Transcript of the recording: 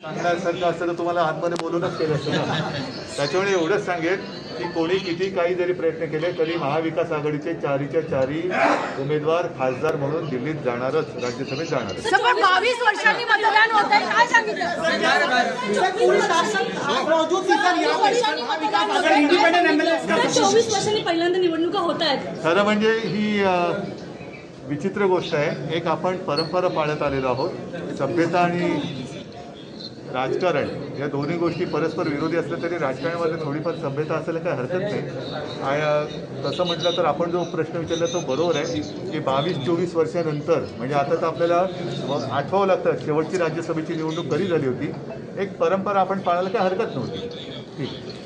सांगण्यासारखं असतं तर तुम्हाला आतमध्ये बोलूनच केलं असतं ना. त्याच्यामुळे एवढंच सांगेन की कोणी किती काही जरी प्रयत्न केले तरी महाविकास आघाडीचे चारीच्या चारी उमेदवार खासदार म्हणून दिल्लीत जाणारच राज्यसभेत जाणारच. पण बावीस वर्षांनी मतदान होत आहे काय सांगितलं? चोवीस वर्षांनी पहिल्यांदा निवडणुका होत आहेत. खरं म्हणजे ही विचित्र गोष्ट आहे. एक आपण परंपरा पाळत आलेलो आहोत. सभ्यता आणि राजकारण या दोन्ही गोष्टी परस्पर विरोधी असल्या तरी राजकारणामध्ये थोडीफार सभ्यता असायला काही हरकत नाही. आणि तसं म्हटलं तर आपण जो प्रश्न विचारला तो बरोबर आहे की बावीस चोवीस वर्षानंतर म्हणजे आता तर आपल्याला आठवावं लागतं शेवटची राज्यसभेची निवडणूक कधी झाली होती? एक परंपरा आपण पाळायला काही हरकत नव्हती. ठीक.